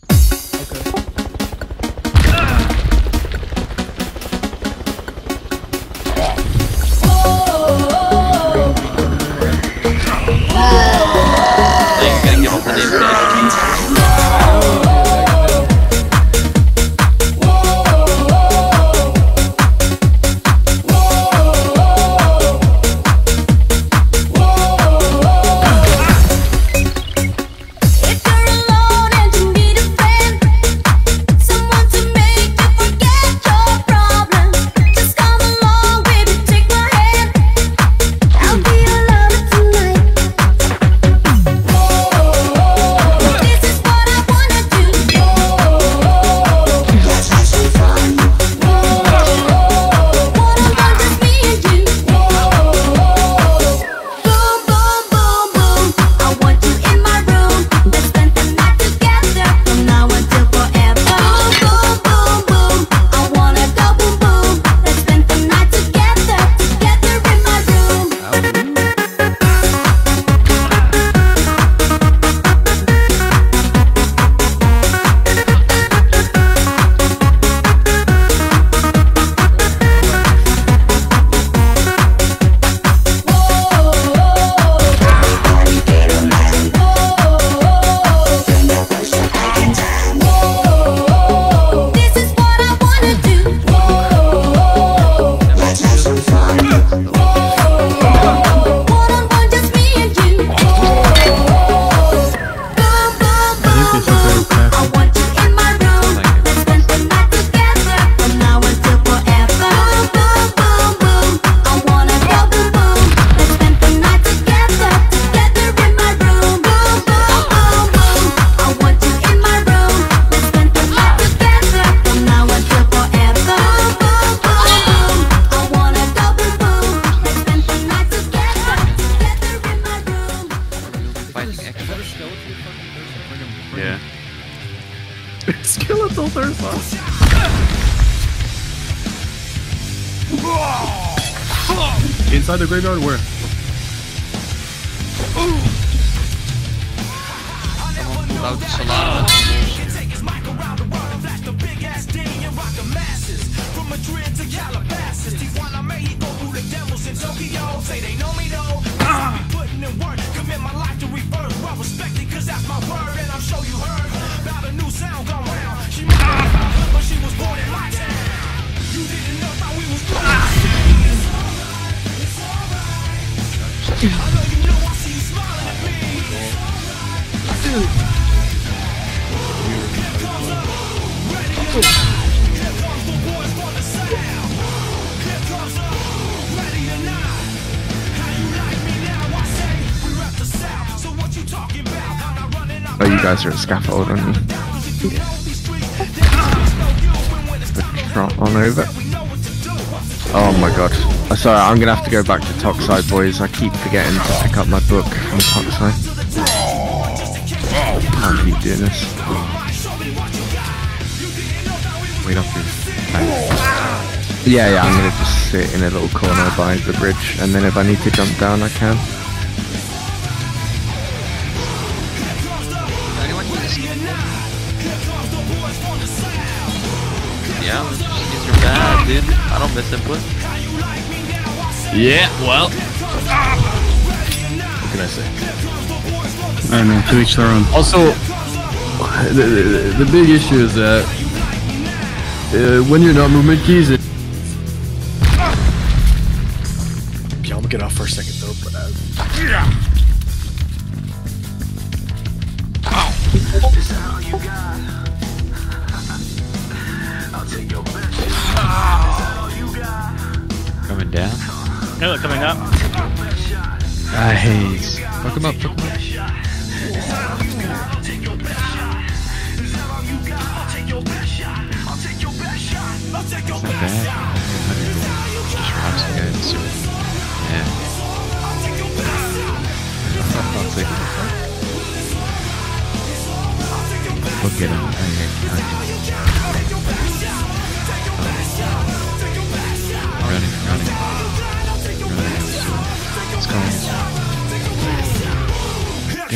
you Fighting Echo. Yeah. Skeletal Thursa. Inside the graveyard, where? Loud Solana. Oh, you guys are at scaffold, aren't you? Trot on over. Oh my god. Uh, Sorry, I'm gonna have to go back to Toxide, boys. I keep forgetting to pick up my book Toxide. Can't keep doing this. Wait up here. Yeah, yeah, I'm gonna just sit in a little corner by the bridge, and then if I need to jump down, I can. Yeah, these are bad, dude. I don't miss input. Yeah, well. What can I say? I don't know, to each their own. Also, the, the, the big issue is that uh, when you're not movement keys, it. Okay, I'm gonna get off for a second though, but. Uh, Coming No, coming up. Nice. Fuck him up. Fuck him up. It's not bad. Just rob some guys. Yeah. I'll take it. We'll get him. Good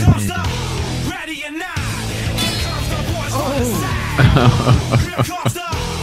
hit.